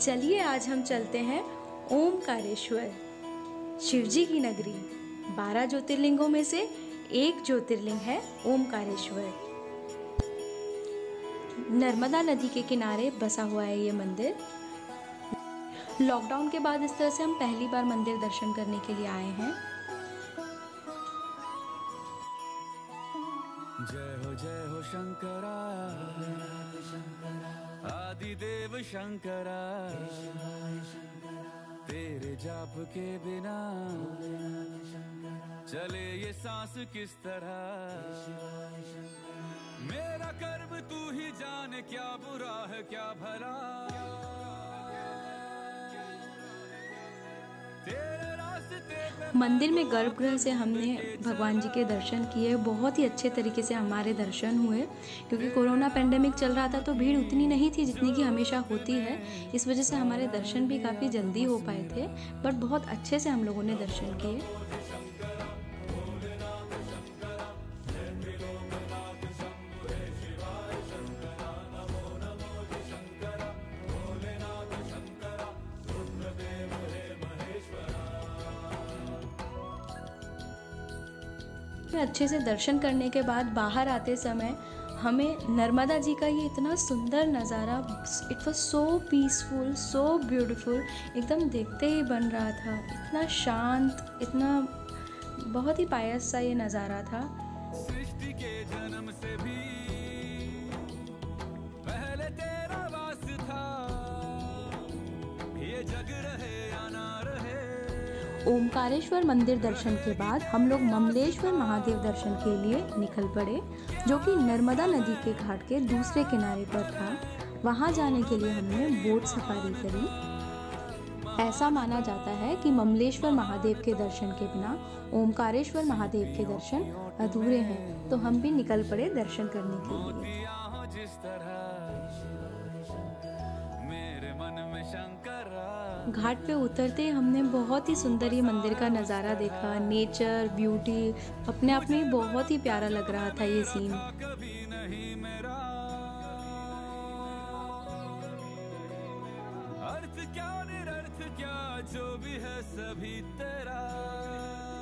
चलिए आज हम चलते हैं ओमकारेश्वर। शिवजी की नगरी। बारह ज्योतिर्लिंगों में से एक ज्योतिर्लिंग है ओमकारेश्वर। नर्मदा नदी के किनारे बसा हुआ है ये मंदिर। लॉकडाउन के बाद इस तरह से हम पहली बार मंदिर दर्शन करने के लिए आए हैं। जय हो जय हो शंकरा। आदिदेव शंकरा। तेरे जाप के बिना चले ये सांस किस तरह? मेरा कर्म तू ही जाने, क्या बुरा है, क्या भला? मंदिर में गर्भगृह से हमने भगवान जी के दर्शन किए, बहुत ही अच्छे तरीके से हमारे दर्शन हुए। क्योंकि कोरोना पेंडेमिक चल रहा था तो भीड़ उतनी नहीं थी जितनी कि हमेशा होती है। इस वजह से हमारे दर्शन भी काफ़ी जल्दी हो पाए थे बट बहुत अच्छे से हम लोगों ने दर्शन किए। फिर अच्छे से दर्शन करने के बाद बाहर आते समय हमें नर्मदा जी का ये इतना सुंदर नज़ारा it was so peaceful so beautiful एकदम देखते ही बन रहा था। इतना शांत, इतना बहुत ही पायस सा ये नज़ारा था। सृष्टि के जन्म से भी पहले तेरा ओमकारेश्वर मंदिर दर्शन के बाद हम लोग ममलेश्वर महादेव दर्शन के लिए निकल पड़े, जो कि नर्मदा नदी के घाट के दूसरे किनारे पर था। वहाँ जाने के लिए हमने बोट सफारी करी। ऐसा माना जाता है कि ममलेश्वर महादेव के दर्शन के बिना ओमकारेश्वर महादेव के दर्शन अधूरे हैं तो हम भी निकल पड़े दर्शन करने के लिए। घाट पे उतरते हमने बहुत ही सुंदर ये मंदिर का नज़ारा देखा। नेचर ब्यूटी अपने आप में बहुत ही प्यारा लग रहा था ये सीन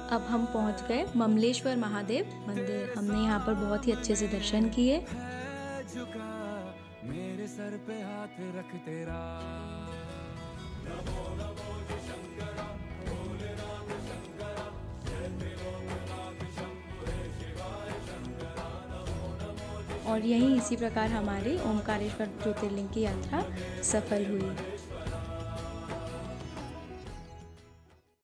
अब हम पहुँच गए ममलेश्वर महादेव मंदिर। हमने यहाँ पर बहुत ही अच्छे से दर्शन किए। मेरे सर पे हाथ रख तेरा। और यहीं इसी प्रकार हमारे ओमकारेश्वर ज्योतिर्लिंग की यात्रा सफल हुई।